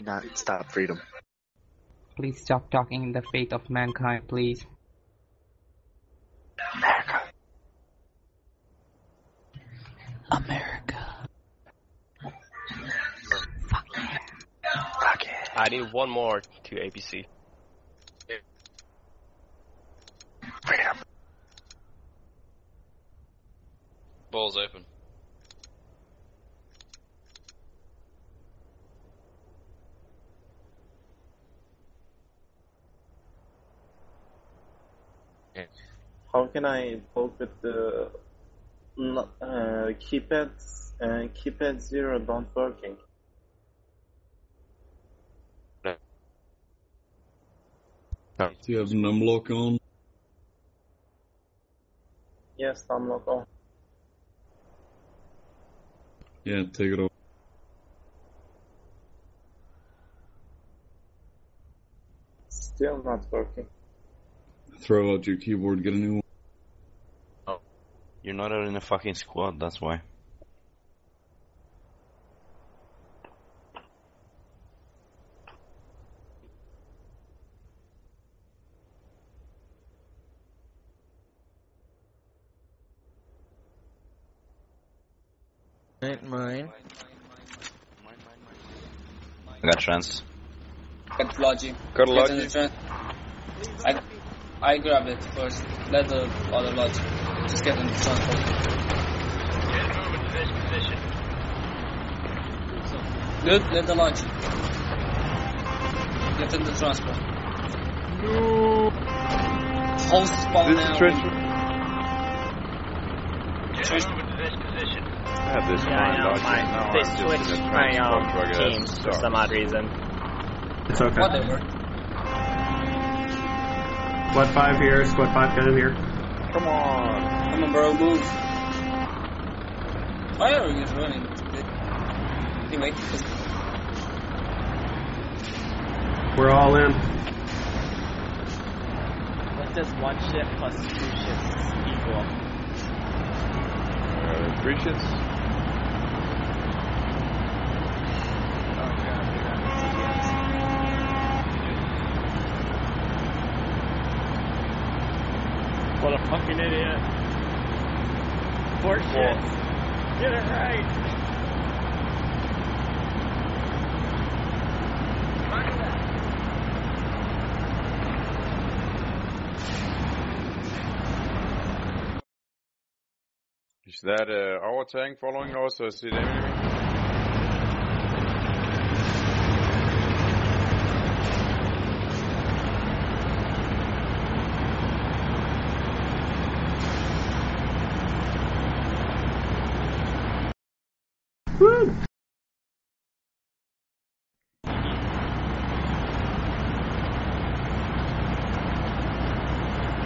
not stop freedom. Please stop talking in the faith of mankind, please. America. America. Fuck it. I need one more to ABC. Freedom. Ball's open. How can I talk with the n- uh, keypad uh, keypad zero don't working? Do you have numlock on? Yes, I'm not on. Yeah, take it off. Still not working. Throw out your keyboard, get a new one. Oh, you're not out in a fucking squad, that's why. Mine, mine. I got trans. Got logic. Got a logic. the tran- I, I grab it first. Let the other logic. Just get in the transport. Get over to this position. Good, let the logic. Get in the transport. No. Hold spawn This now. is trench. Trench- I have this Yeah, I fine know. logic. My, Now they I'm switched my um, transport teams for some odd reason. It's okay. Whatever. Squad 5 here, squad 5 gun here. Come on. Come on, bro, move. Firing is running. Anyway, just We're all in. What does one ship plus two ships equal? Uh, three shits. Oh god, we got CBS. What a fucking idiot. Get it right. Is that uh, our tank following us or is it enemy?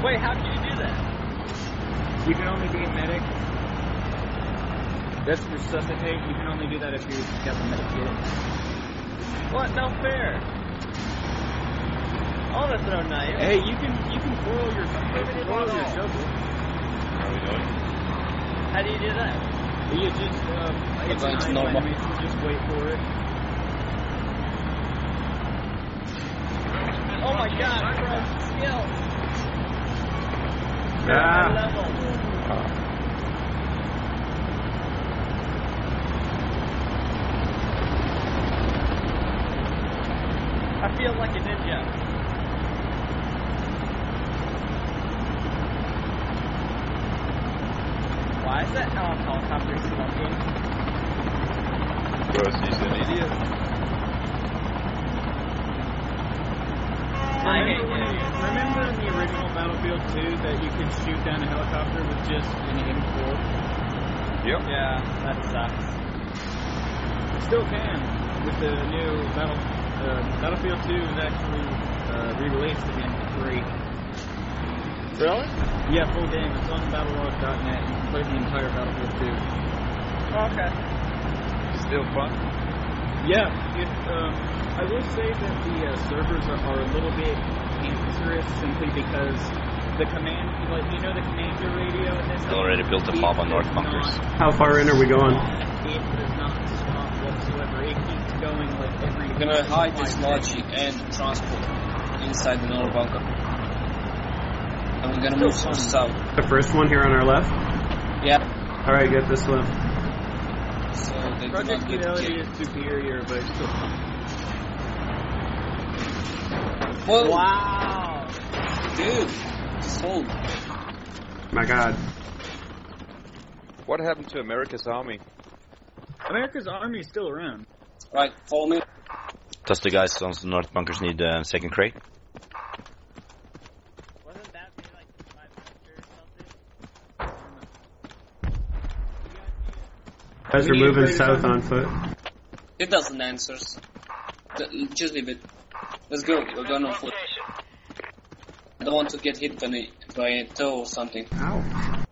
Wait, how can you do that? You can only be a medic. That's resuscitate. You can only do that if you got the medic kit. What? No fair. I want to throw knives. Hey, you can you can foil your foil your shovel. Are we doing? How do you do that? You just um, hit going to nine normal. enemies just wait for it. Oh my god, bro, skill. Ah. Level. I feel like a ninja. Why is that um, helicopter smoking? Because he's an idiot. Remember, when remember in the original Battlefield 2 that you could shoot down a helicopter with just an M4? Yep. Yeah, that sucks. You still can with the new Battle uh, Battlefield 2 is actually uh, re-released again for free. Really? Yeah, full game. It's on battlelog.net. You can play the entire Battlefield 2. Okay. Still fun. Yeah, it, um, I will say that the uh, servers are, are a little bit cancerous simply because the command, like you know, the commander radio in this. They already built a fob on North Bunkers. How far in are we going? It does not stop whatsoever. It keeps going like every. We're gonna hide this five lodge and transport inside the middle bunker. And we're gonna move some south. The first one here on our left. Yeah. All right, get this one. So they Project Reality is superior, but still. Whoa, Wow. dude, just hold. My God. What happened to America's army? America's army is still around. Right, follow me. Does the guys on the north bunkers need a second crate? Wasn't that maybe like five hundred or something? Guys We are moving south on foot. It doesn't answer. Just leave it. Let's go. We're going on foot. I don't want to get hit by a, by a TOW or something. Ow.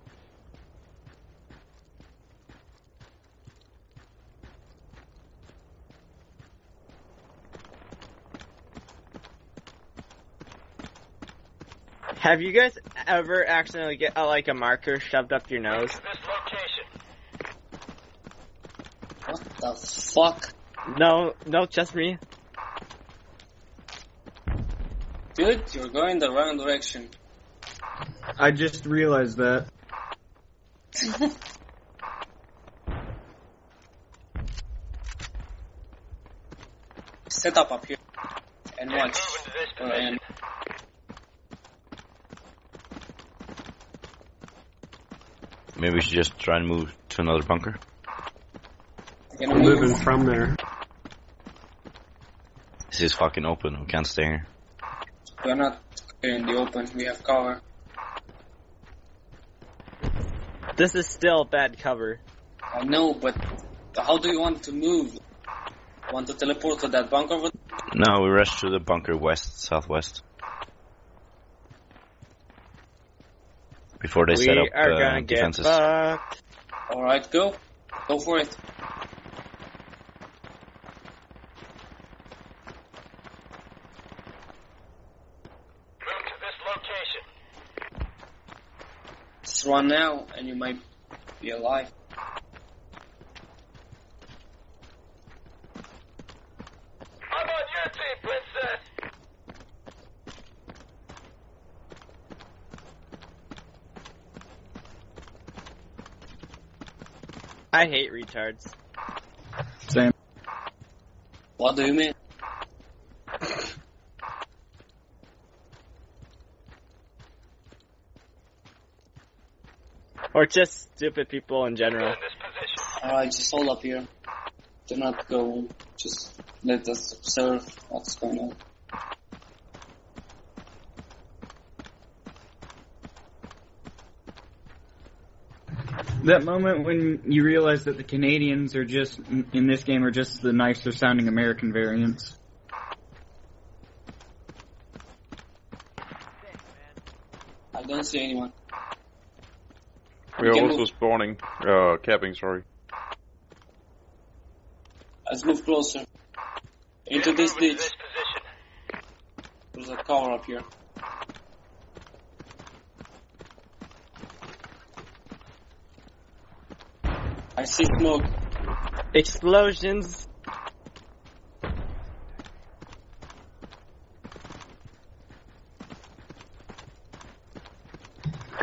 Have you guys ever accidentally get uh, like a marker shoved up your nose? What the fuck? No, no, just me. Dude, you're going the wrong direction. I just realized that. Set up up here. And watch. And Maybe we should just try and move to another bunker. We're We're gonna move. moving from there. This is fucking open. We can't stay here. We're not in the open. We have cover. This is still bad cover. I know, but how do you want to move? Want to teleport to that bunker? No, we rush to the bunker west, southwest. Before they we set up are uh, gonna defenses. get fucked. Alright, go. Go for it. Just run now, and you might be alive. I hate retards. Same. What do you mean? Or just stupid people in general. Uh, Alright, just hold up here. Do not go. Just let us observe what's going on. That moment when you realize that the Canadians are just in this game are just the nicer sounding American variants. I don't see anyone. We are can also move. spawning, uh, capping, sorry. Let's move closer. Into this ditch. There's a cover up here. I see smoke. Explosions.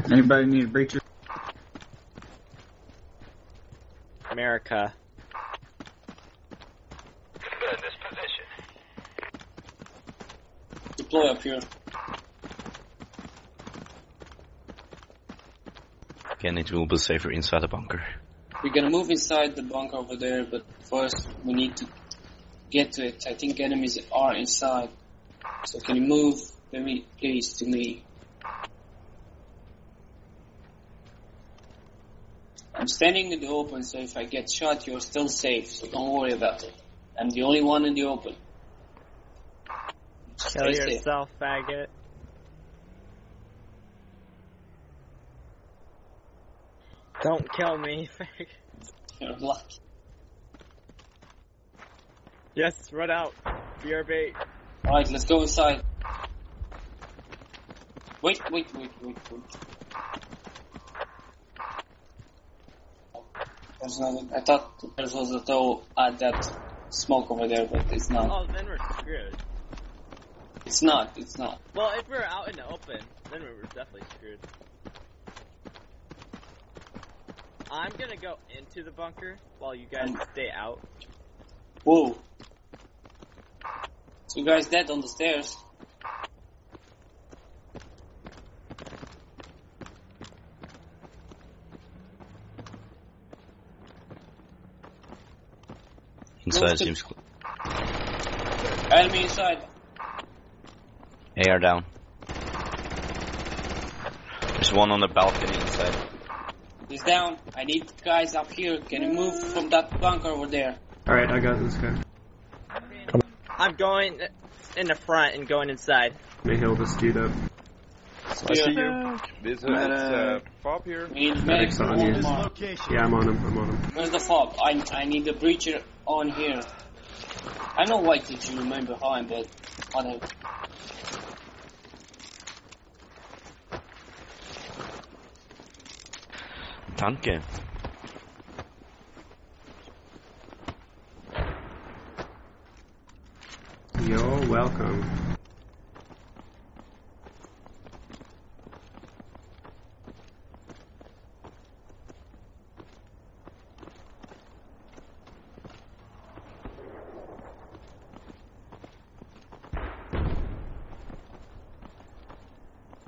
Anybody need a breacher? America. Deploy up here. Again, it will be safer inside the bunker. We're gonna move inside the bunker over there, but first we need to get to it. I think enemies are inside. So can you move, let me, please, to me? I'm standing in the open, so if I get shot, you're still safe, so don't worry about it. I'm the only one in the open. Kill stay safe. yourself, faggot. Don't kill me, faggot. You're lucky. Yes, run out. BR bait. Alright, let's go inside. Wait, wait, wait, wait, wait. There's nothing. I thought there was a TOW at that smoke over there, but it's not. Oh, then we're screwed. It's not. It's not. Well, if we're out in the open, then we were definitely screwed. I'm gonna go into the bunker while you guys um, stay out. Whoa. Two guys dead on the stairs. Inside seems cl- Enemy inside. AR down. There's one on the balcony inside. He's down. I need guys up here. Can you move from that bunker over there? Alright, I got this guy. I'm going in the front and going inside. May heal this dude up. I see you. This it's uh, Fob here. We need Medic's medics on on you. Yeah, I'm on him. I'm on him. Where's the fob? I I need the breacher on here. I know why did you remain behind, but whatever. Danke. You're welcome.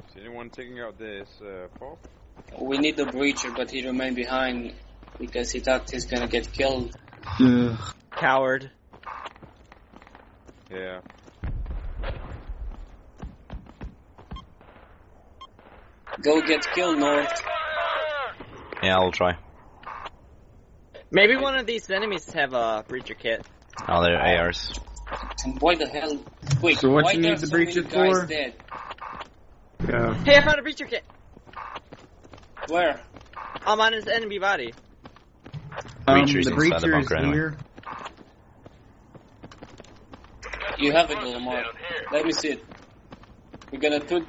Is anyone taking out this uh, Fob? We need the breacher, but he remained behind because he thought he's gonna get killed. Coward. Yeah. Go get killed, North. Yeah, I'll try. Maybe one of these enemies have a breacher kit. Oh, they're ARs. And why the hell? Wait, So what why you need the so breacher guys for? Dead? Yeah. Hey, I found a breacher kit. Where? I'm on his enemy body. Um, Breacher's the inside the breacher bunker is anyway. here. You have it, Lamar. Let me see it. We're gonna put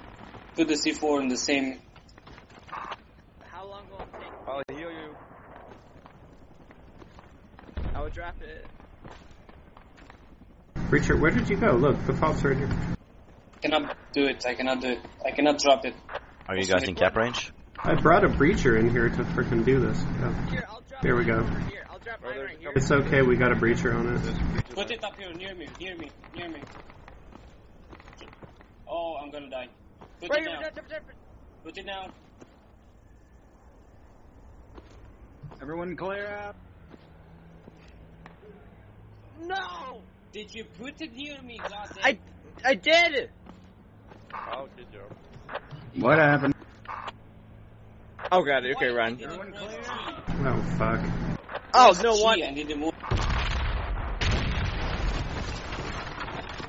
put the C4 in the same. How long will it take? I'll heal you. I will drop it. Breacher, where did you go? Look, the fob's right here. I cannot do it. I cannot do it. I cannot drop it. Are you guys in cap range? I brought a breacher in here to frickin' do this. Yeah. Here, I'll There we go. Here, I'll drop Oh, right here. It's okay, we got a breacher on it. Put it up here, near me, near me, near me. Oh, I'm gonna die. Put Right it down. Put it down. Everyone clear out. No! Did you put it near me, Glass? I, I did! Oh, good job. What happened? Oh god, okay, run. Everyone? Oh, fuck. Oh, no one. I need to move.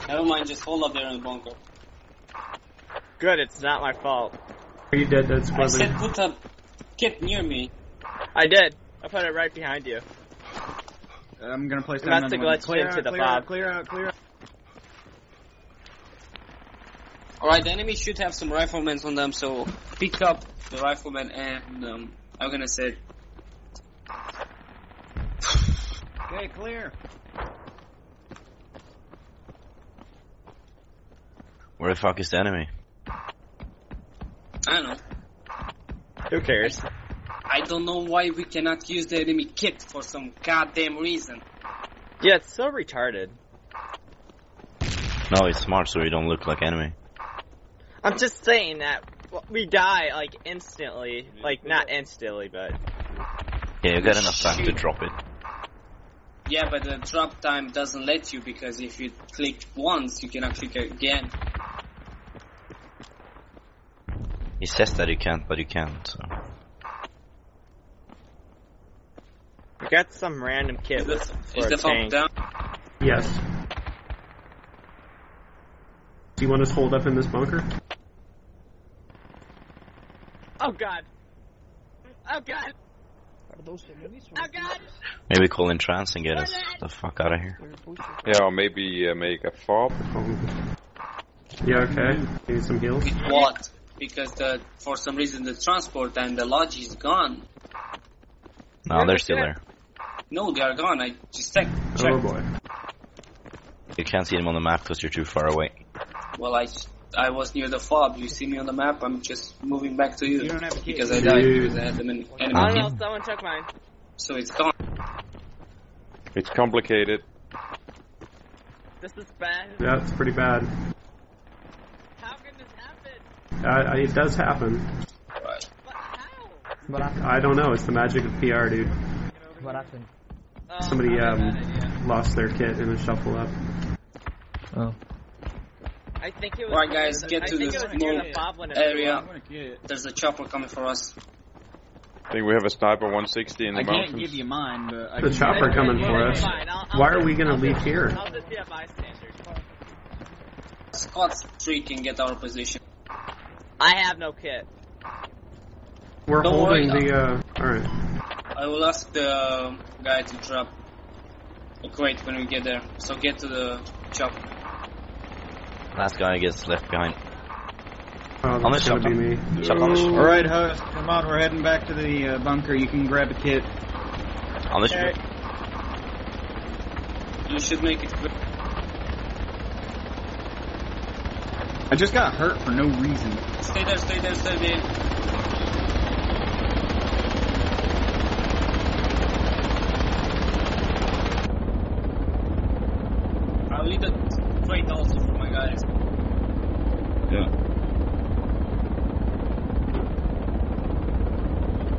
Never mind, just hold up there in the bunker. Good, it's not my fault. Are you dead, dead I said squadron? put a kit near me. I did. I put it right behind you. I'm gonna place You down must have another one. glitched Clear into out, the clear out, clear out, clear out. Alright, the enemy should have some riflemen on them, so pick up the riflemen and, um, I'm gonna say, Okay, clear. Where the fuck is the enemy? I don't know. Who cares? I don't know why we cannot use the enemy kit for some goddamn reason. Yeah, it's so retarded. No, it's smart so you don't look like enemy. I'm just saying that we die, like, instantly. Like, not instantly, but... Yeah, you got enough time to drop it. Yeah, but the drop time doesn't let you because if you click once, you cannot click again. He says that you can't, but you can't. So. We got some random kit Is with, the, for is a the tank. down? Yes. Do you want us hold up in this bunker? Oh god! Oh god! Oh god! Maybe call in trance and get us the fuck out of here. Yeah, or maybe uh, make a fob. Yeah, okay. Need some heals? With what? Because the for some reason the transport and the lodge is gone. No, they're still there. No, they are gone. I just checked. Oh boy. You can't see them on the map because you're too far away. Well, I I was near the fob. You see me on the map. I'm just moving back to you, You don't have a kit. because I died Dude. because I had them in I enemy don't team. know, someone took mine. So it's gone. It's complicated. This is bad. Yeah, it's pretty bad. How can this happen? Uh, it does happen. Right. But how? What happened? I don't know. It's the magic of PR, dude. What happened? Oh, Somebody um, lost their kit in a shuffle up. Oh. I think it was. Right, guys, get I to think this it small the fob when it area. I want a kit. There's a chopper coming for us. I think we have a sniper 160 in the I can't mountains. give you mine, but I The can chopper coming for us. I'll, I'll Why are we gonna I'll leave just- here? I'll just be a bystander. Squad 3 can get our position. I have no kit. We're Don't holding worry. the. Uh, all right. I will ask the guy to drop a crate when we get there. So get to the chopper. Last guy gets left behind. Oh, On the that's gonna be me. Shop on the, sh- All right, host. Come on, we're heading back to the uh, bunker. You can grab a kit. on the sh- You should make it quick. I just got hurt for no reason. Stay there, stay there, stay there. I'll leave the crate also for my guys. Yeah.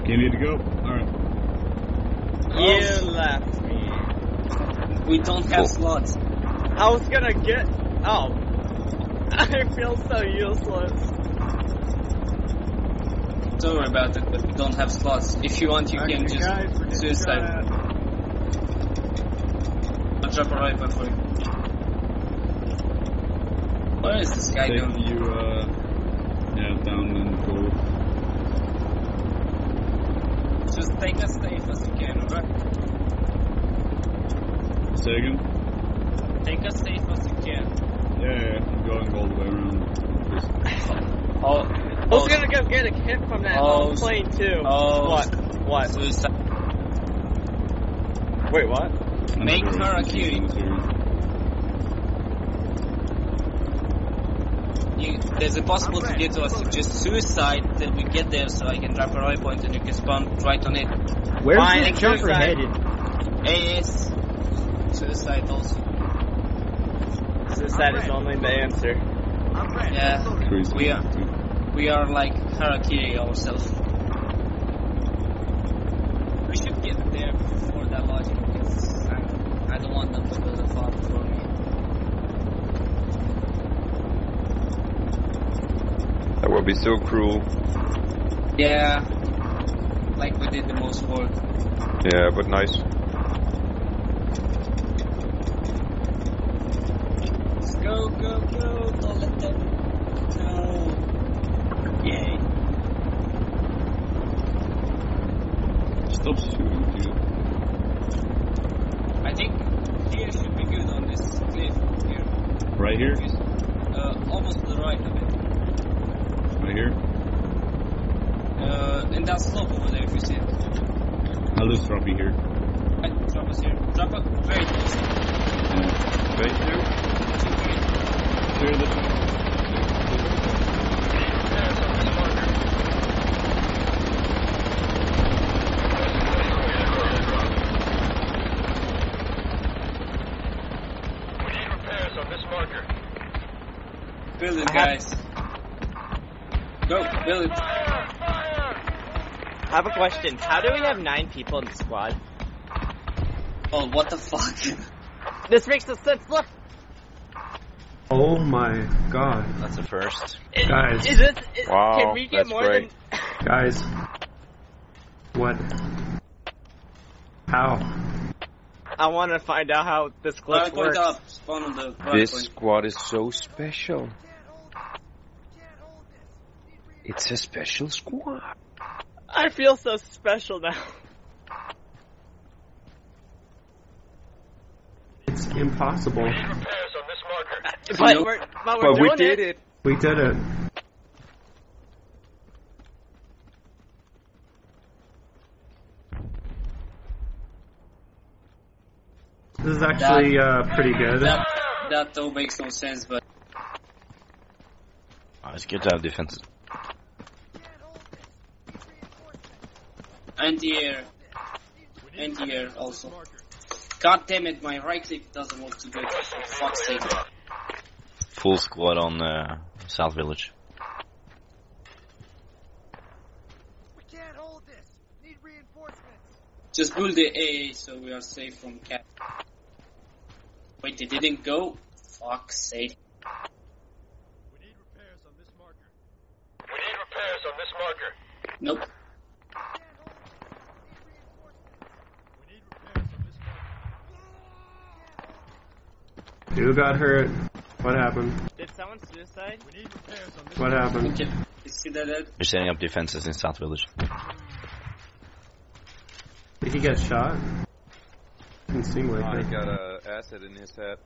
You need to go? Alright. You left me. We don't have slots. I was gonna get. Oh. I feel so useless. Don't worry about it, but we don't have slots. If you want, you can just guys, suicide. I'll drop a rifle for you. Where is this guy Take going? you, uh, yeah, down in the cold. Just take as safe as you can, alright? Say again? Take as safe as you can. Yeah, yeah, yeah, I'm going all the way around. Just- Oh, I was gonna go get a kit from that Oh, plane too. oh, What? What? Suicide. Wait, what? Make Another Harakiri. series. You, there's a possibility to get to us. You just suicide till we get there so I can drop a right point and you can spawn right on it. Where's Fine, this jumper suicide. headed? AS. Suicide also. Suicide is only the answer. Yeah. We are, we are like Harakiri ourselves. We should get there before that logic because I, I don't want them to build a farm for me. That would be so cruel. Yeah. Like we did the most work. Yeah, but nice. Go, go, go. Don't let them go. Yay. Stop shooting, dude. I think here should be good on this cliff here. Right here? Uh, almost to the right of it. Right here? Uh, in that slope over there if you see it. I'll just here. Right, drop us here. Drop a very close. Yeah. Right here? Here, this one. Build it, guys. Go, build it. I have a question. How do we have nine people in the squad? Oh, what the fuck? This makes no sense. Look, Oh my god, That's a first. is, Guys. is this? Is, Wow, can we get that's more great. than? guys. What? How? I want to find out how this glitch Right works. up. Spawn on the This point. squad is so special. It's a special squad. I feel so special now. It's impossible. But we're, but we're But we doing did it. it. We did it. This is actually uh, pretty good. That, that though makes no sense, but Oh, it's good to have defenses. anti-air. Anti-air also. God damn it, my right click doesn't work too good. For fuck's sake. Full squad on uh, South Village. We can't hold this. Need reinforcements. Just build the AA so we are safe from cap. Wait, they didn't go? Fuck's sake. We need repairs on this marker. We need repairs on this marker. Nope. We need repairs on this marker. Who got hurt? What happened? Did someone suicide? We need repairs on this What happened? Okay. You see that? Ed? They're setting up defenses in South Village. Did he get shot? Didn't seem like Oh, he got a acid in his head.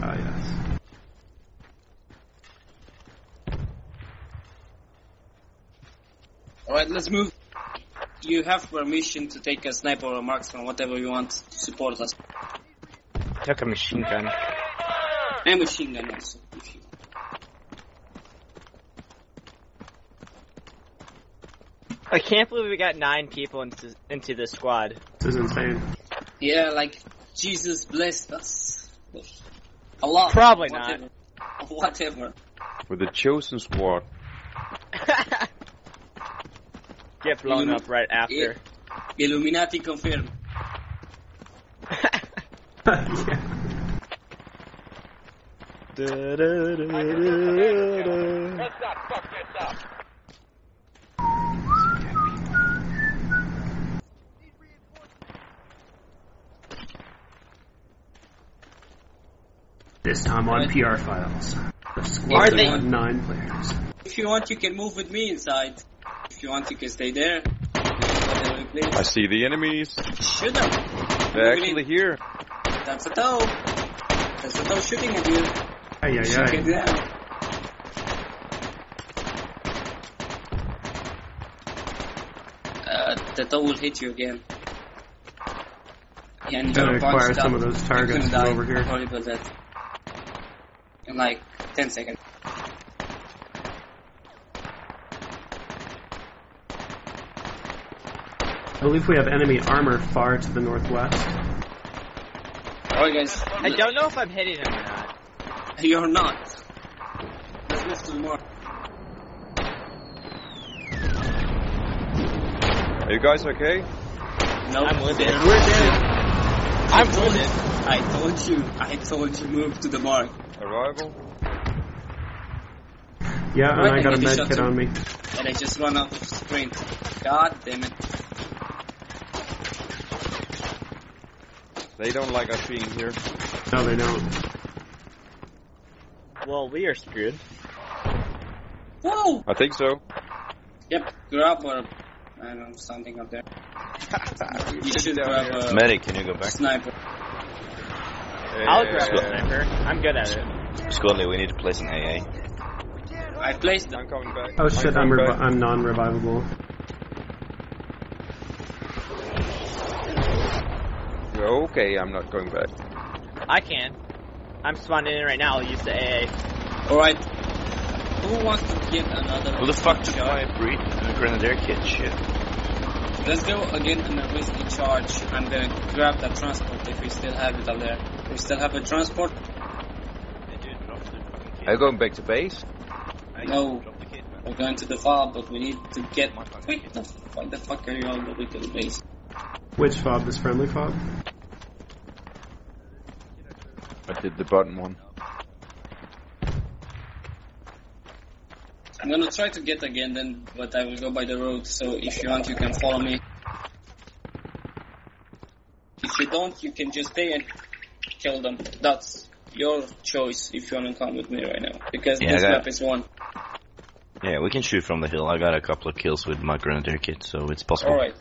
Ah, yes. Alright, let's move. You have permission to take a sniper or a marksman, whatever you want to support us. Take a machine gun. And machine gun also, if you I can't believe we got nine people into into this squad. This is insane. Yeah, like, Jesus blessed us. A lot. Probably whatever. Whatever. With the chosen squad. Get blown Illumi- up right after. Illuminati confirmed. yeah. Let's not fuck this up. This time on PR files. The Are squad they- had nine players. If you want, you can move with me inside. If you want, you can stay there. Whatever you please. I see the enemies. Shoot them. They're actually here. That's a TOW. That's a TOW shooting at you. Ay, ay, Shoot it ay. Uh, the TOW will hit you again. Yeah, and Gotta you're acquire some of those targets from over here. Sorry about that. In like 10 seconds. I believe we have enemy armor far to the northwest. Alright guys, I don't know if I'm hitting him or not. You're not. Let's move to the north. Are you guys okay? No, I'm wounded. We're dead. I'm I told wounded. I told you. I told you move to the mark. Arrival? Yeah, and Right, I got a get med kit on me. And I just run out of sprint. God damn it. They don't like us being here. No, they don't. Well, we are screwed. Whoa! I think so. Yep, grab or I don't know, something up there. You should grab a Medic, can you go back? sniper. I'll Uh, grab a sniper. I'm good at it. Squadley, we need to place an AA. I placed them. I'm coming back. Oh shit, I'm, coming revi- back. I'm non-revivable. Okay, I'm not going back. I can. I'm spawning in right now. I'll use the AA. Alright. Who wants to get another Who the fuck took shot? my breed grenadier kit? Shit. Let's go again on a risky charge. I'm gonna grab that transport if we still have it up there. We still have a transport? Are you going back to base? No. We're going to the fob, but we need to get. Wait, the, why the fuck are you all the way to the base? Which fob? This friendly fob? I did the button one. I'm gonna try to get again then, but I will go by the road, so if you want you can follow me. If you don't, you can just stay and kill them. That's your choice if you wanna come with me right now. Because Yeah, this got- map is one. Yeah, we can shoot from the hill. I got a couple of kills with my grenadier kit, so it's possible. Alright.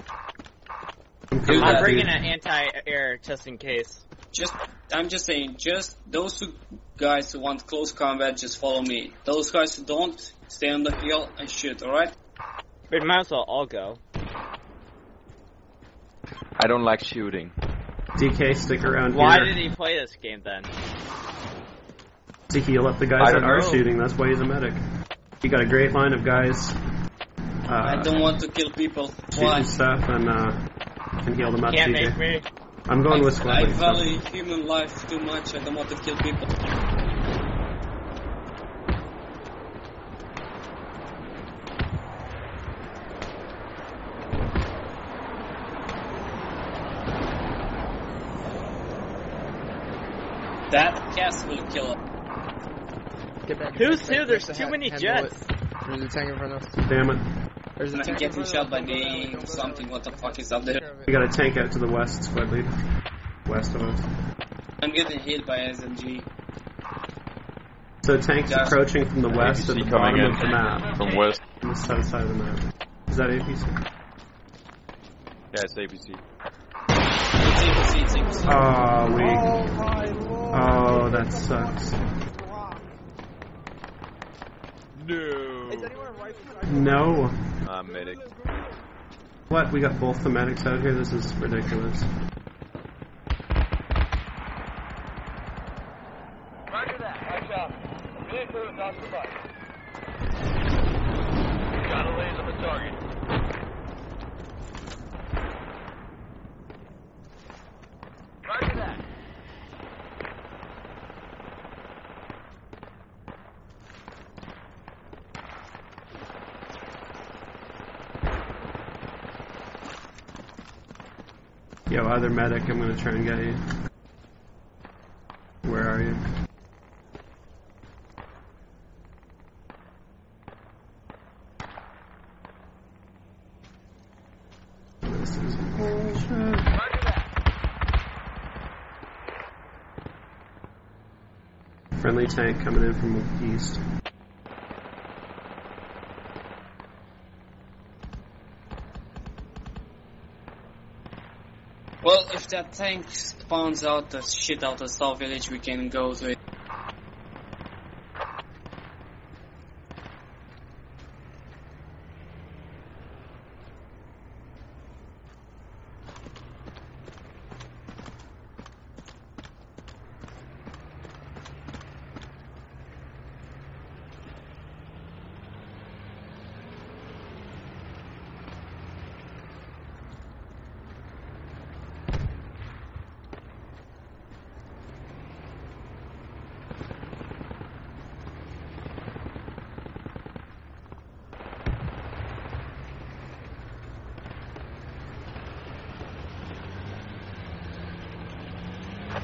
I'm Do coming that. I'm back, bringing an anti-air just in case. Just, I'm just saying, just those two guys who want close combat, just follow me. Those guys who don't, stay on the hill and shoot, alright? We might as well all go. I don't like shooting. DK, stick around Why here. did he play this game then? To heal up the guys I that don't are know. shooting. That's why he's a medic. You got a great line of guys. Uh, I don't want to kill people. shooting Why? stuff and uh, can heal them up. Can't TJ. make me. I'm going with I squad lead, so- value human life too much. I don't want to kill people. That gas will kill us. Get back. Who's get back, who? There's too back, many jets. it. There's a tank in front of us. Damn it. There's a I'm tank in getting shot by us. Don't go down, name don't or something. What the fuck is up there? We got a tank out to the west, squad lead. West of us. I'm getting hit by SMG. So tanks Yeah. approaching from the west at APC the coming bottom in of the map. from west. On the south side of the map. Is that APC? Yeah, it's APC. It's ABC, it's ABC. Oh, ah, we. Oh, oh that sucks. No. No. I'm medic. What? We got both the medics out here? This is ridiculous. Roger that. Watch out. Vehicle is occupied. Got a laser on the target. Roger that. Yo, other medic, I'm gonna try and get you. Where are you? This is bullshit. Friendly tank coming in from the east. Well, if that tank spawns out the shit out of South Village, we can go to it.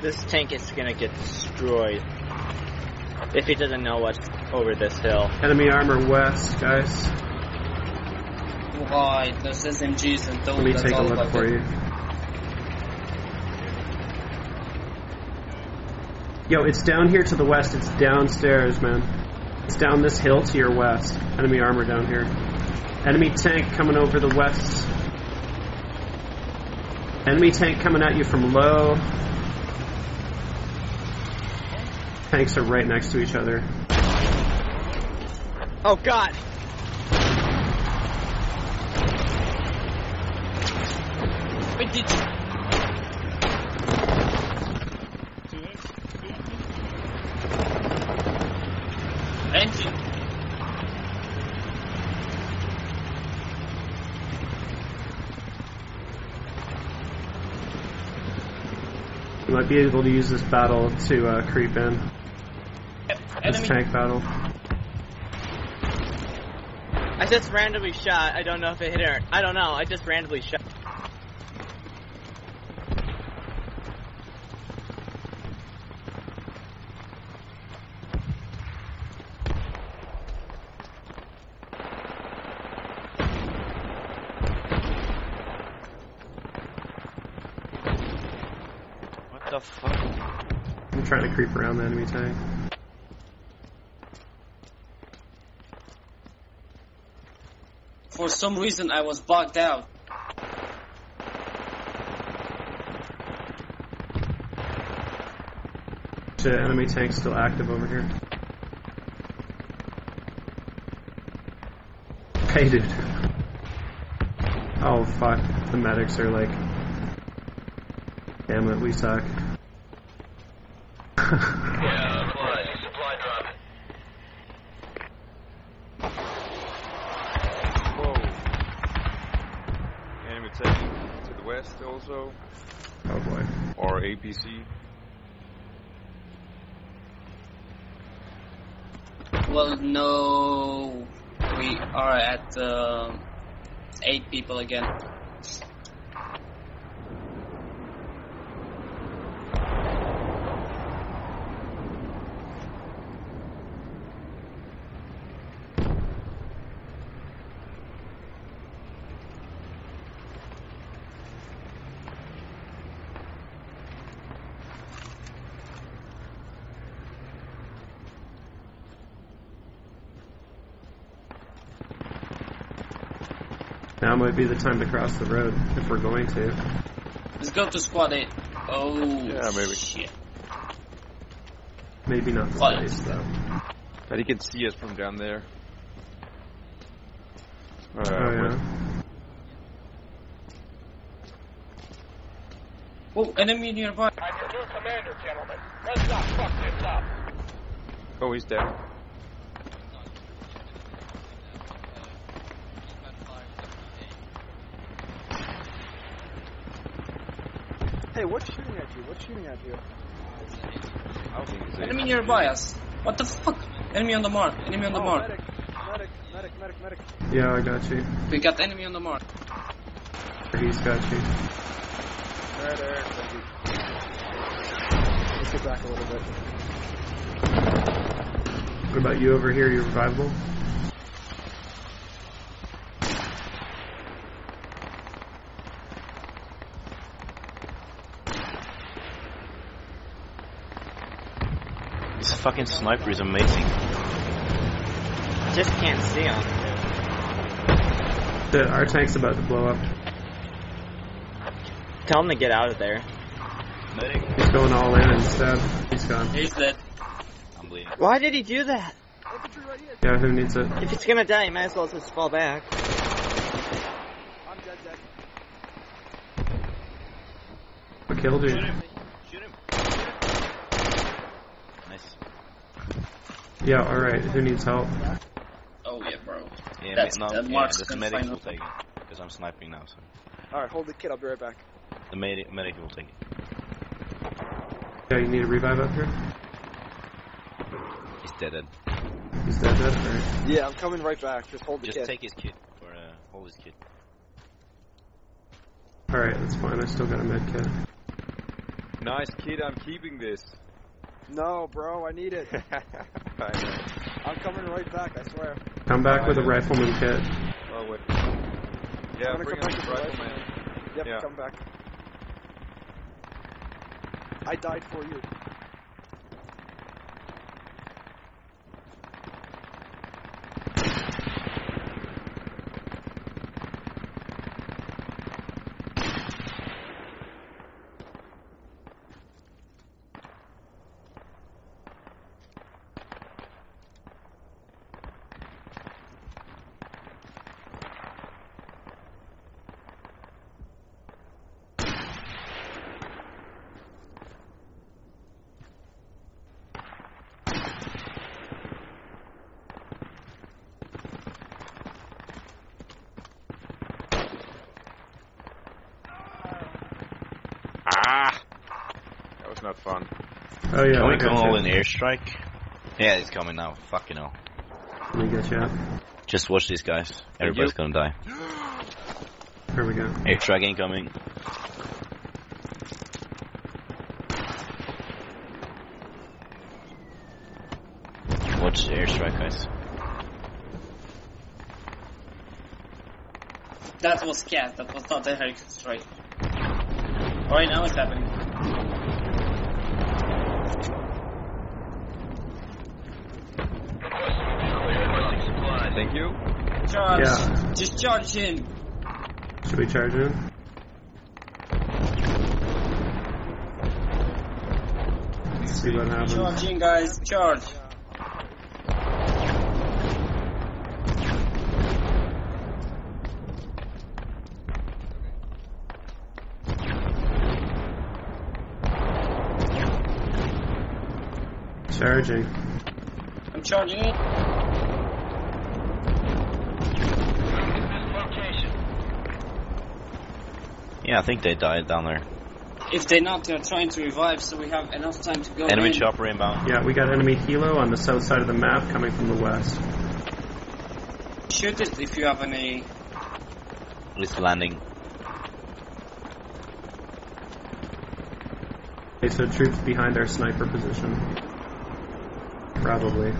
This tank is gonna get destroyed. If he doesn't know what's over this hill. Enemy armor west, guys. Why? There's SMGs and Let those. me take a all look about for it. you. Yo, it's down here to the west. It's downstairs, man. It's down this hill to your west. Enemy armor down here. Enemy tank coming over the west. Enemy tank coming at you from low. Tanks are right next to each other. Oh god! Wait, did Engine. You might be able to use this battle to uh, creep in. This Enemy. tank battle. I just randomly shot. I don't know if it hit her. I don't know. I just randomly shot. What the fuck? I'm trying to creep around the enemy tank. For some reason, I was bugged out. Enemy tank still active over here. Hey, dude. Oh, fuck. The medics are like... Damn it, we suck. Yeah, supply, supply west also, Oh boy. APC. Well, no, we are at uh, eight people again. Now might be the time to cross the road if we're going to. Let's go to squad eight. Oh, Yeah, maybe. shit. Maybe not the What? base though. But he can see us from down there. Uh, Oh yeah. Oh, enemy nearby. I'm your new commander, gentlemen. Let's not fuck this up. Oh, he's down. Hey, what's shooting at you? What's shooting at you? I don't think he's Enemy nearby us. What the fuck? Enemy on the mark. Enemy on the oh, mark. medic, medic, medic, medic, medic. Yeah, I got you. We got enemy on the mark. He's got you. There, there. Let's get back a little bit. What about you over here? You revivable? Fucking sniper is amazing. Just can't see him. The, our tank's about to blow up. Tell him to get out of there. He's going all in instead. He's gone. He's dead. I'm bleeding. Why did he do that? Right. Yeah, who needs it? If he's gonna die, he might as well just fall back. I'm dead, dead. What killed you? Shoot him. Nice. Yeah, alright. Who needs help? Oh yeah, bro. Yeah, That's- ma- no, that yeah, the medic will out. take it. Because I'm sniping now, so. Alright, hold the kid. I'll be right back. The medic, medic will take it. Yeah, you need a revive up here? He's dead. dead. He's dead, dead? Alright. Yeah, I'm coming right back. Just hold the Just kid. take his kit. Or, uh, hold his kit. Alright, that's fine. I still got a med kit. Nice kid, I'm keeping this. No, bro, I need it. I know. I'm coming right back. I swear. Come back with a rifleman kit. Oh, wait. I'm Yeah, gonna bring come back the with the rifleman. rifleman. Yep, Yeah. come back. I died for you. Ah! That was not fun. Oh yeah, Can we I got call an airstrike? Yeah, it's coming now. Fucking hell. Let me get you out. Just watch these guys. Everybody's gonna die. Here we go. Airstrike incoming. Watch the airstrike, guys. That was cat. That was not a Hurricane strike. Right now it's happening. Thank you. Charge. Yeah. Just charge in. Should we charge in? Let's see what happens. Charge in, guys. Charge. Charging. I'm charging it. Yeah, I think they died down there. If they're not, they're trying to revive, so we have enough time to go Enemy in. chopper inbound. Yeah, we got enemy helo on the south side of the map coming from the west. Shoot it if you have any. It's landing. Okay, so troops behind our sniper position. Probably.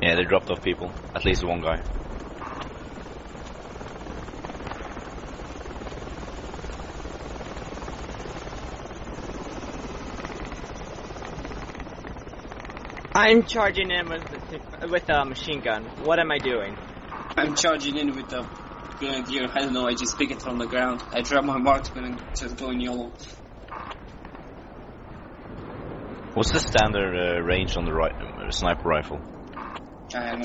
Yeah, they dropped off people. At least one guy. I'm charging in with the, with a machine gun. What am I doing? I'm charging in with the grenadier. I don't know. I just pick it from the ground. I drop my marksman and just go in yellow. What's the standard uh, range on the ri- uh, sniper rifle? I don't know.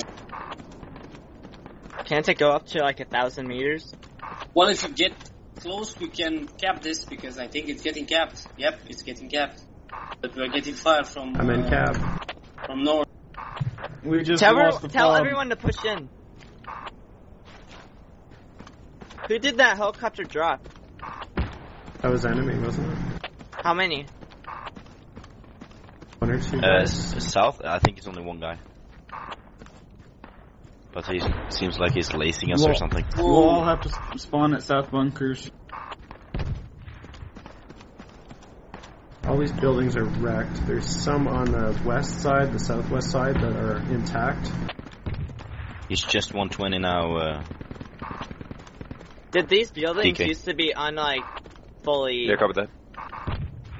Can't it go up to like a thousand meters? Well, if you get close, we can cap this because I think it's getting capped. Yep, it's getting capped. But we're getting fire from. I'm in uh, cab. From north. We just tell lost the tell everyone to push in. Who did that helicopter drop? That was enemy, wasn't it? How many? One or two Uh, guys. south? I think it's only one guy. But he seems like he's lacing us or something. We'll all have to spawn at south bunkers. All these buildings are wrecked. There's some on the west side, the southwest side, that are intact. It's just 120 now. Uh, Did these buildings DK. used to be on like fully? Yeah, copy that.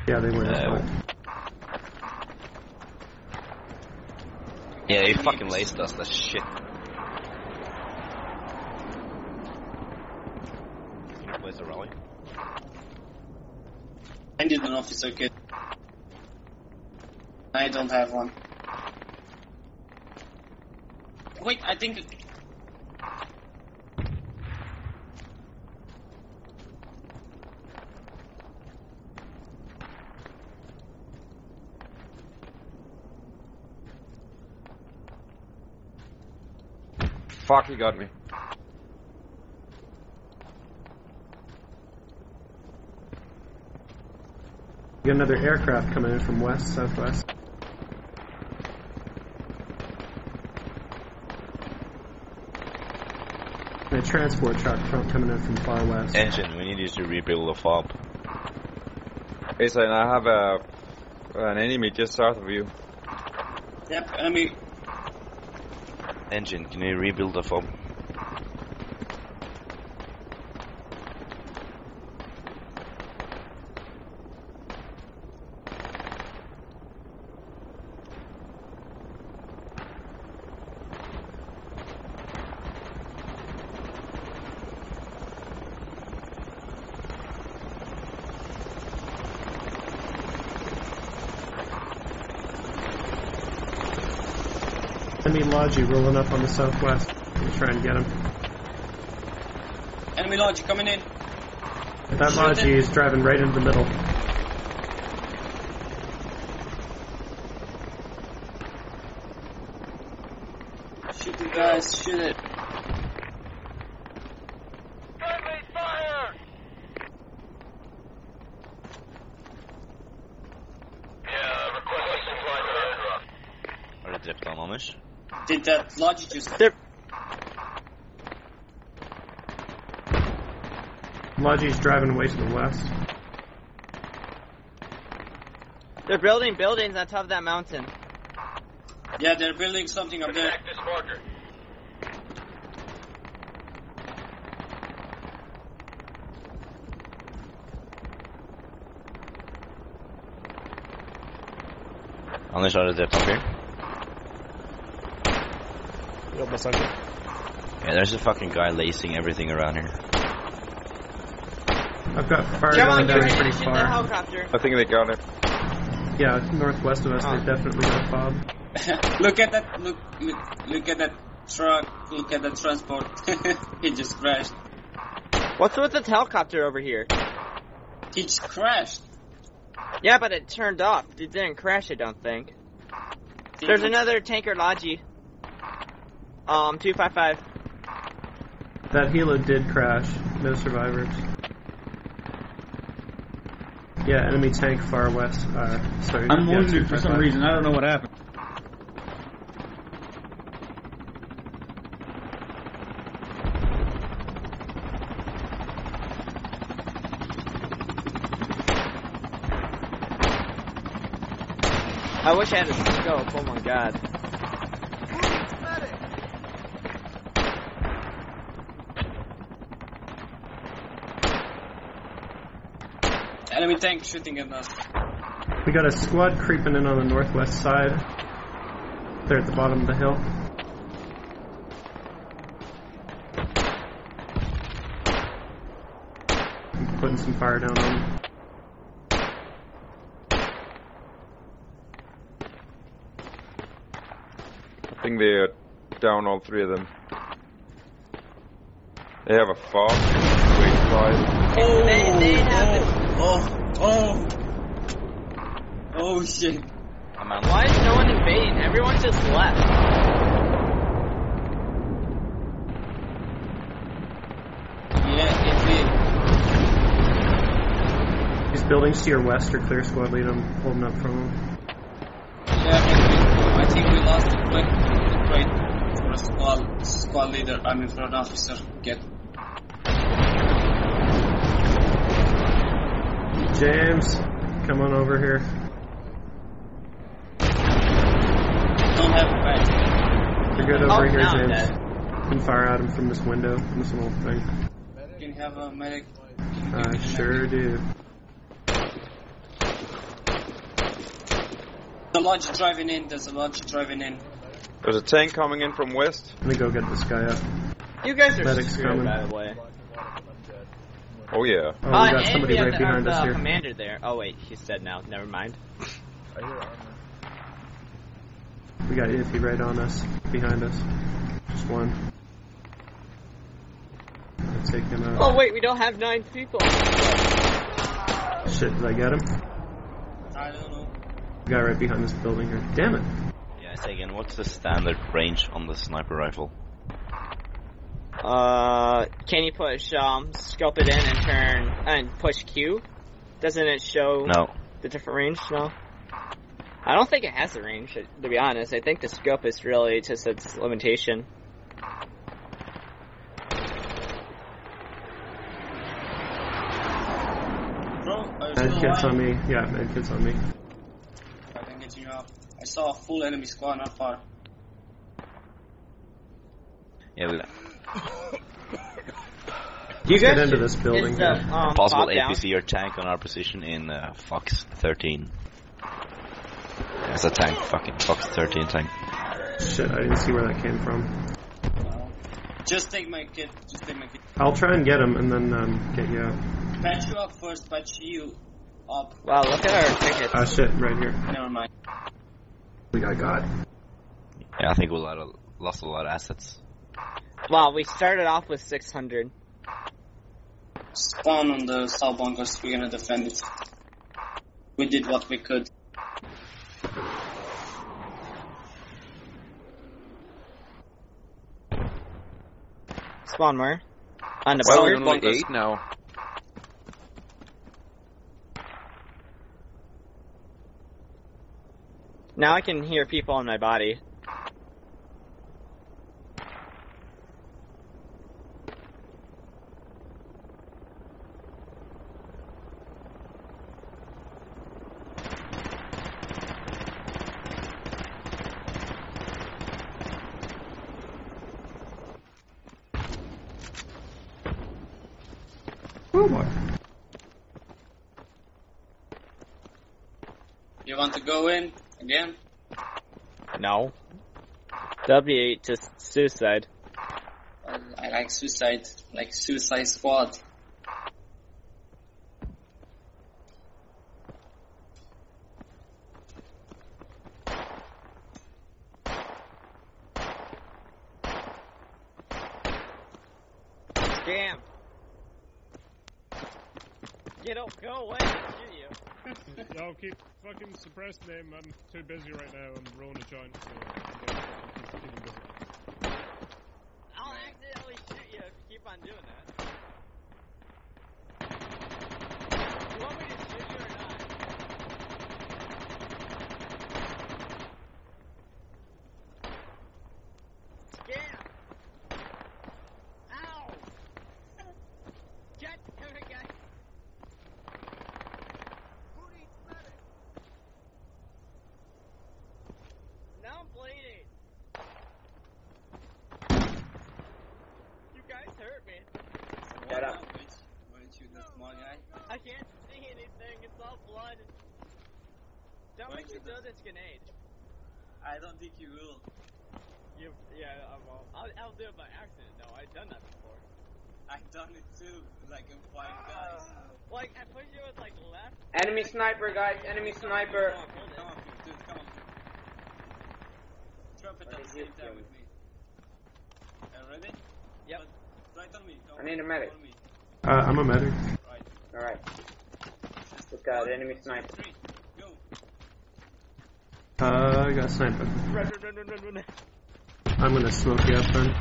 Yeah, they were. Uh, yeah, he fucking laced us. That shit. You know, plays a rally. I need an officer kit. I don't have one. Wait, I think. Fuck, he got me. We got another aircraft coming in from west, southwest. A transport truck from, coming in from far west. Engine, we need you to rebuild the fob. Asa, and I have a an enemy just south of you. Yep, enemy. Engine, can you rebuild the fob? Enemy Logi rolling up on the southwest. Gonna try and get him. Enemy logi coming in. That Logi is driving right into the middle. Shoot it, guys. Shoot it. Friendly fire! Yeah, requesting supply for airdrop. Har du drept han, Anders? Did that logi just. Logi's driving away to the west. They're building buildings on top of that mountain. Yeah, they're building something up there. Attack this marker. Anders, har du drept han fyren? Jobba sakte. Yeah, there's a fucking guy lacing everything around here. I've got fire Come going down pretty shoot the helicopter. I think they got it. Yeah, northwest of us, Oh. they've definitely got a fob. look at that. Look, look, look at that truck. Look at that transport. it just crashed. What's with this helicopter over here? It just crashed. Yeah, but it turned off. It didn't crash, I don't think. There's another tanker Logi. Um, 255. That helo did crash. No survivors. Yeah, enemy tank far west. Uh, sorry. I'm yeah, wounded for some reason. I don't know what happened. I wish I had a scope. Oh my god. Enemy tank shooting at us. We got a squad creeping in on the northwest side. They're at the bottom of the hill. I'm putting some fire down on them. I think they're down all three of them. They have a fog. Wait, five. Oh, They, they have oh, oh, oh shit. Come on, why is no one invading? Everyone just left. Yeah, it These buildings to your west are clear squad lead. I'm holding up from them. Yeah, I think we lost the quick the crate for a squad squad leader. I mean for an officer. Get James, come on over here. don't have a badge. You're good over Oh, here, now I'm James. dead. Can fire at him from this window, from this little thing. Can you have a medic. I sure do. The lodge driving in. There's a lodge driving in. There's a tank coming in from west. Let me go get this guy up. You guys are Medic's screwed, coming. by the way. Oh yeah. Oh, we Uh, got and somebody right the, behind uh, us here. commander there. Oh wait, he's dead now. Never mind. We got Iffy right on us, behind us. Just one. I'll take him out. Oh wait, we don't have nine people. Shit, did I get him? I don't know. Guy right behind this building here. Damn it. Yeah, say again, what's the standard range on the sniper rifle? Uh, can you push um scope it in and turn and push Q? Doesn't it show No. the different range? No. I don't think it has a range. To be honest, I think the scope is really just its limitation. Bro, are Med kit's on me. Yeah, med kit's on me. I can get you up. I saw a full enemy squad not far. Yeah, we, You guys get into this building the, um, possible pop down? APC or tank on our position in uh, Fox 13. It's a tank, fucking Fox 13 tank. Shit, I didn't see where that came from. Just take my kit. Just take my kit. I'll try and get him and then um, get you out. Patch you up first. Patch you up. Wow, look at our tickets. Ah, shit, right here. Never mind. We got God. Yeah, I think we lost a lot of assets. Wow, we started off with 600. Spawn on the south bunkers. We're gonna defend it. We did what we could. Spawn more. On the Well, boat. we're only eight now. Now I can hear people in my body. W8 to Suicide. Um, I like Suicide, like Suicide Squad. Damn. Get up, go away, I'll you. keep fucking suppressing him. I'm too busy right now. I'm rolling a joint. So don't think you will. You, yeah, I won't. I'll, I'll do it by accident though. I've done that before. I've done it too, like in Five Guys. Like I put you with like left. Enemy sniper, guys. Enemy sniper. Come on, come on, dude, come on. Drop it at the same time with me. Uh, ready? Yep. Right on me. Come I need a medic. me. Uh, I'm a medic. Right. Alright. Look out, enemy sniper. Three. Go. Uh, I got a sniper. Run, run, run, run, run, run. I'm gonna smoke you up then.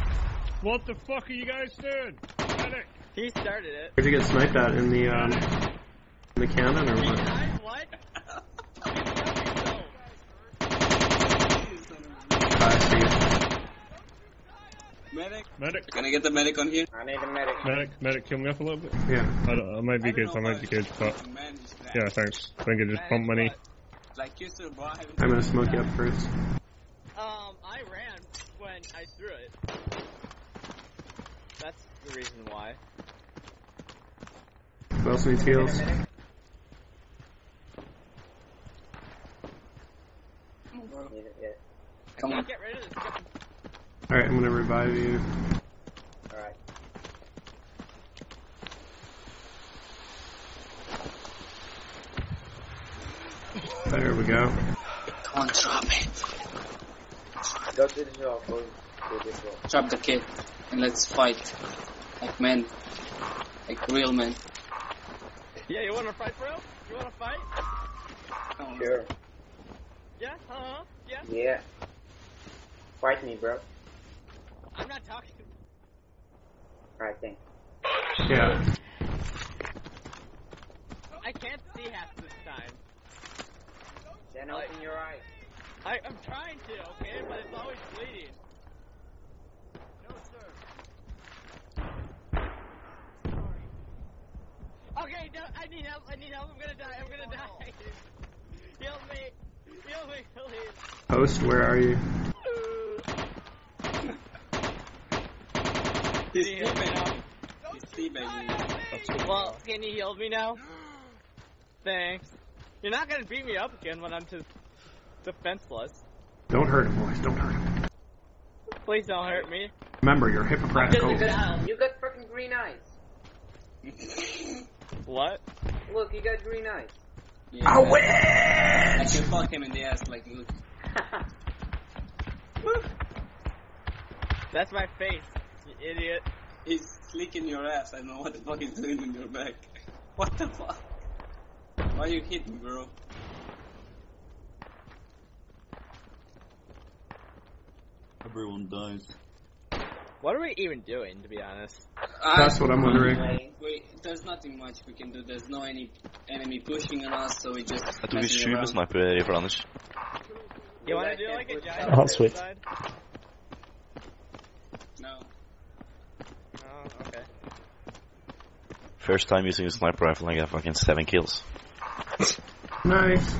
What the fuck are you guys doing? Medic! He started it. Where'd you get sniped at? In the, um, in the cannon or what? Guys, what? I see it. Medic. Medic! Can I get the medic on here? I need a medic. Medic, medic, kill me up a little bit. Yeah. I, don't, I might be good, I might be good, but yeah, thanks. I think I just pumped money. Like you survived. I'm gonna smoke you up first. Um, I ran when I threw it. That's the reason why. Who else needs heals? Need it, yeah. Come on. Get rid of this fucking Alright, I'm gonna revive you. Alright. There we go. Come on, drop it. Go to this wall, go to this wall. Drop the kid. And let's fight. Like men. Like real men. Yeah, you wanna fight, bro? You wanna fight? Come on. Sure. Yeah? Uh-huh. Yeah? Yeah. Fight me, bro. I'm not talking. Alright, thanks. Yeah. I can't see half this time. Then open your eyes. I, I'm trying to, okay? But it's always bleeding. No, sir. Sorry. Okay, no, I need help, I need help, I'm gonna die, I'm gonna die. Heal me, heal me, please. Host, where are you? He's Can you heal me teabagging. now? He's teabagging. Well, can you heal me now? Thanks. You're not gonna beat me up again when I'm just defenseless. Don't hurt him, boys. Don't hurt him. Please don't hurt me. Remember, you're Hippocratic You oath. got, you got fucking green eyes. What? Look, you got green eyes. Yeah, I win! I can fuck him in the ass like look. That's my face, you idiot. He's licking your ass. I don't know what the fuck he's doing in your back. What the fuck? Why are you hit me, bro? Everyone dies. What are we even doing, to be honest? That's what I'm wondering. Wait, there's nothing much we can do. There's no any enemy pushing on us, so we just. Jeg tror vi messing sniper i for Anders. You wanna do like a giant I'll switch. suicide? No. Oh, okay. First time using a sniper rifle, I got fucking seven kills. Nice.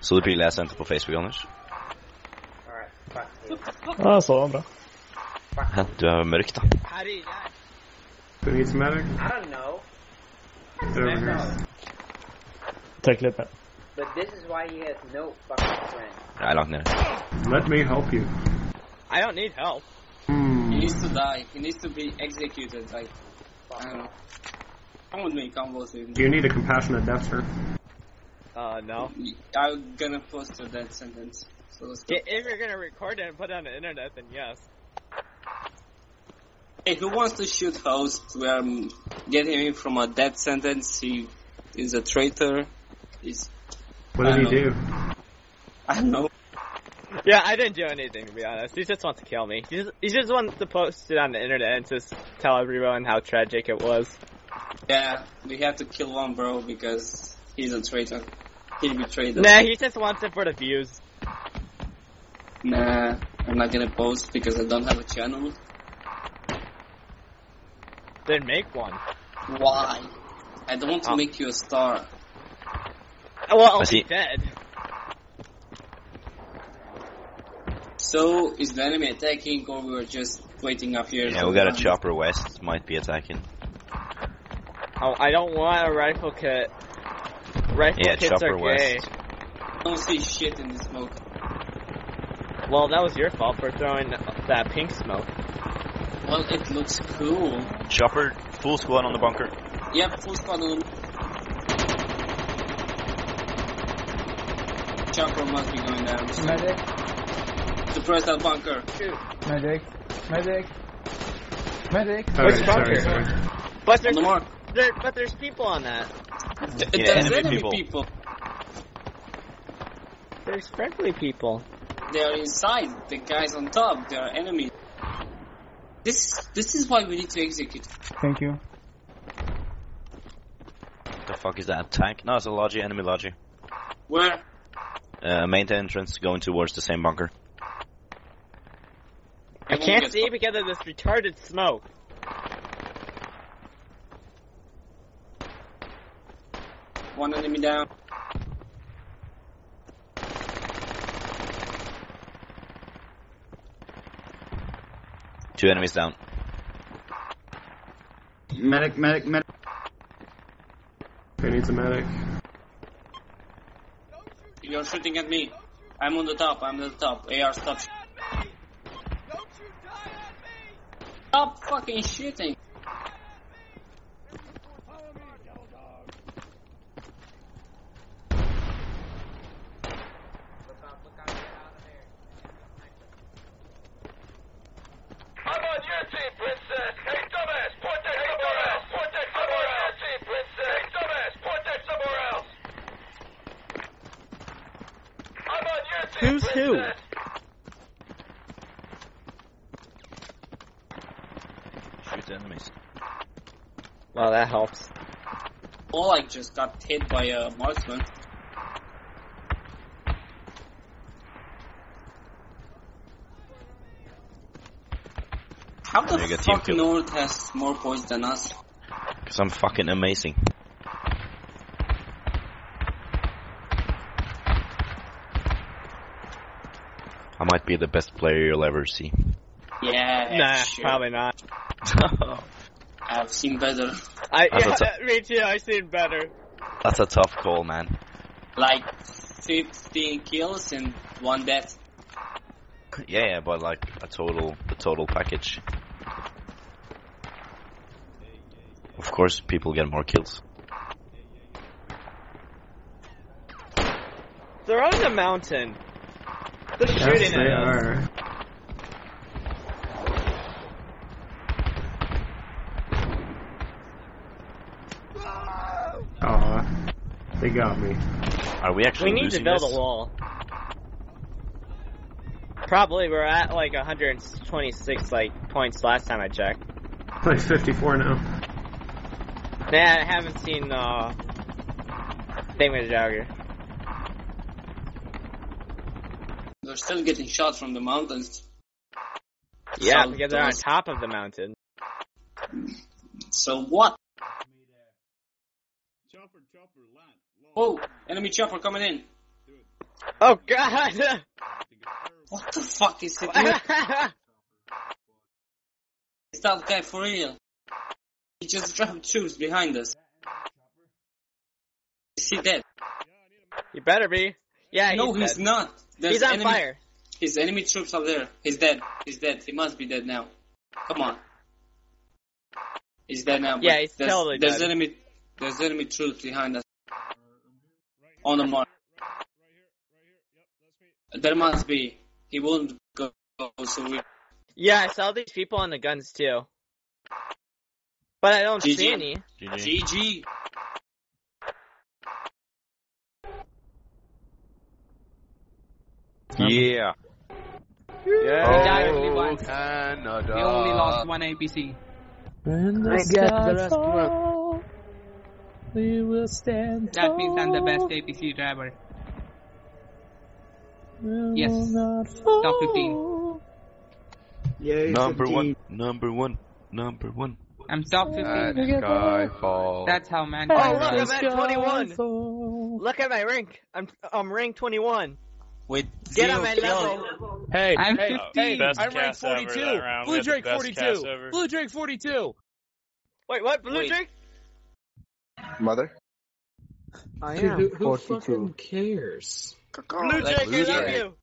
Så du piler jeg sendte på Facebook, Anders? Alright, fuck you. Ja, så var det bra. Ja, du er mørk, da. How do you die? Who needs medic? I don't know. Get over here. Trekk litt mer. But this is why he has no fucking friends. Jeg er langt nede. Let me help you. I don't need help. Hmm. He needs to die. He needs to be executed. Like, I don't know. Come with me. Come with me. Do you need a compassionate death, sir? Uh, no. I'm gonna post a death sentence. So let's go. If you're gonna record it and put it on the internet, then yes. Hey, who wants to shoot host? We are getting him from a death sentence. He is a traitor. He's. What did he don't do? I don't know. Yeah, I didn't do anything, to be honest. He just wants to kill me. He just, he just wants to post it on the internet and just tell everyone how tragic it was. Yeah, we have to kill one bro because he's a traitor. He betrayed us. Nah, he just wants it for the views. Nah, I'm not gonna post because I don't have a channel. Then make one. Why? I don't want to Oh. make you a star. Well, I'll I be see. dead. So, is the enemy attacking or we were just waiting up here. Yeah, we got a chopper west. Might be attacking. Oh, I don't want a rifle kit. Rifle Yeah, kits chopper are gay. west. I don't see shit in the smoke. Well, that was your fault for throwing that pink smoke. Well, it looks cool. Chopper, full squad on the bunker. Yep, full squad on the... Chopper must be going down. Medic, Suppress that bunker. medic, medic, medic. Which bunker? But there's, the mark. there, but there's people on that. Th- There's enemy people. There's friendly people. They are inside. The guys on top, they are enemies. This this is why we need to execute. Thank you. The fuck is that? Tank? No, it's a logi, enemy logi. Where? Uh, main entrance going towards the same bunker. I can't see because of this retarded smoke. One enemy down. Two enemies down. Medic, medic, medic. Okay, needs a medic. You're shooting at me. I'm on the top. I'm on the top. AR, stop. On your team, Who's who? princess. Shoot the enemies. Well, that helps. All I just got hit by a marksman. How the You get team fuck kill. North has more points than us? Cause I'm fucking amazing. I might be the best player you'll ever see. Yeah, Nah, sure. probably not. I've seen better. I That's yeah, a me too. I seen better. That's a tough call, man. Like 15 kills and one death. Yeah, yeah, but like a total, the total package. Of course, people get more kills. They're on the mountain. They're Yes, shooting they at us. are. Aw, they got me. Are we actually We need to build this? a wall. Probably we're at like 126 like points last time I checked. Like 54 now. Nah, I haven't seen uh Damage Jagger. They're still getting shot from the mountains. Yeah, So because they're on top of the mountain. So what? Oh, enemy chopper coming in. Oh god! What the fuck is it? doing? Is that guy for real? He just dropped troops behind us. Is he dead? you better be. Yeah, no, he's, he's not. There's He's on enemy, fire. His enemy troops are there. He's dead. He's dead. He must be dead now. Come on. He's dead now. Yeah, he's there's, totally there's dead. enemy. There's enemy troops behind us. On the mark. There must be. He won't go. So we. Yeah, I saw these people on the guns too. But I don't GG. see any. GG. Yeah. Yeah. Oh, We only. Canada. We only lost one APC. When the I get the rest of it. fall, we will stand That means I'm the best. APC driver. We Yes. Top 15. fall. Yay, Number 15. one, number one, number one. I'm top 15. At Skyfall. That's how man. Oh, look. I'm at 21. Look at my rank. I'm I'm rank 21. With Get on my kills. level. Hey, I'm hey, 15. hey, Best I'm ranked cast ever 42. that round. We Blue Drake 42. Blue Drake 42. Wait, what? Blue Wait. Drake? Mother? I Dude, am who, who 42. fucking cares? Blue Like, Drake, I love you.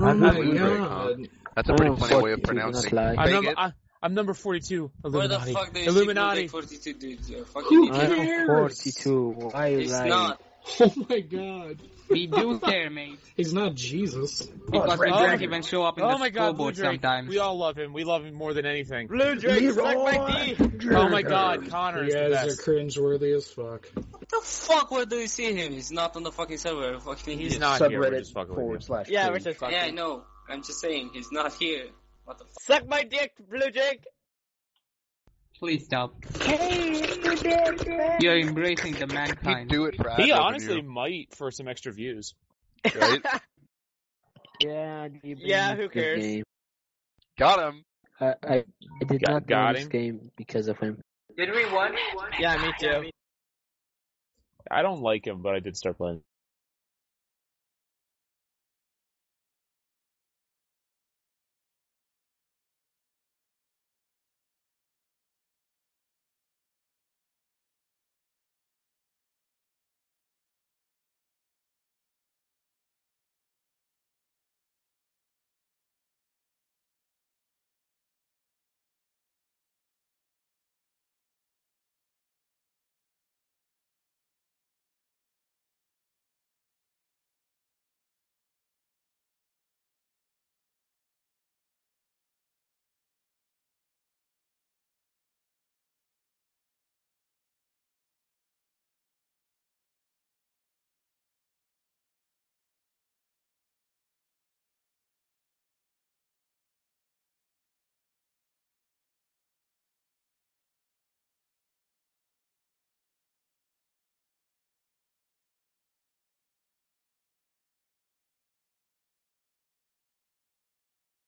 Oh I'm my not Blue Drake, god. That's a I pretty am funny way of pronouncing. lie. I'm number, I, I'm number 42. Where Illuminati. the fuck Illuminati. see Blue Drake 42, dude? You're fucking Who idiot. I'm cares? 42. Why are you It's lying? not. Oh my god. We do care, mate. He's not Jesus. Because we Oh, don't even show up in Oh the my god, Blue scoreboard Drake. sometimes. We all love him. We love him more than anything. Blue Drake, suck my D. Oh my god, Connor You is the guys best. are cringeworthy as fuck. What the fuck? Where do you see him? He's not on the fucking server. Fucking He's idiot. not here. We're Subreddit just fucking with forward you. slash. Yeah, we're just fucking. Yeah, I know. I'm just saying, he's not here. What the fuck? Suck my dick, Blue Drake. Please stop. You're embracing the He'd mankind. do it for He revenue, honestly might for some extra views. right? Yeah, you Yeah, who cares? Game. Got him. I, I, I did Got- not got know this him. game because of him. Did we win? Yeah, me too. I don't like him, but I did start playing.